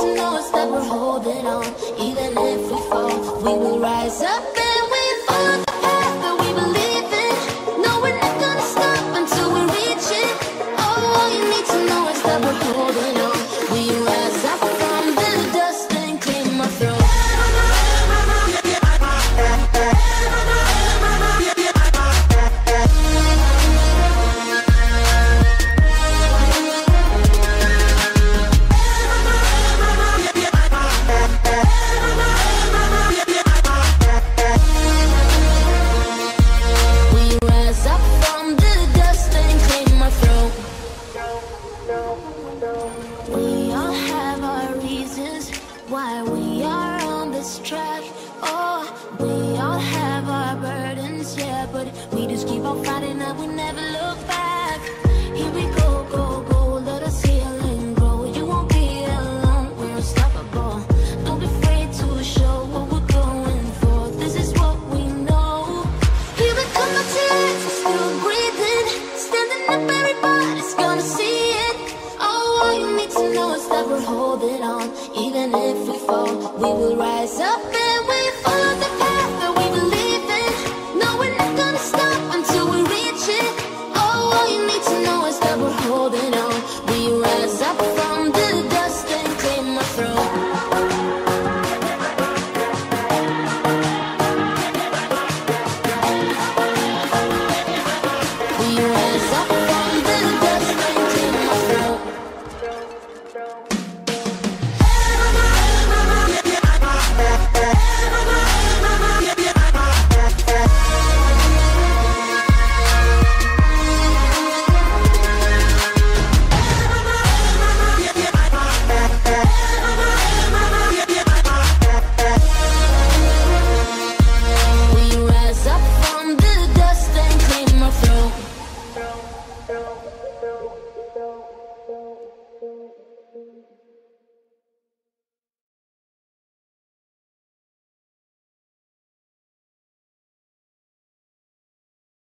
It's know us that we're holding on. why we are on this track. Oh, we all have our burdens, yeah, but we just keep on fighting and we never look back. we're holding on. Even if we fall, we will rise up and we fall.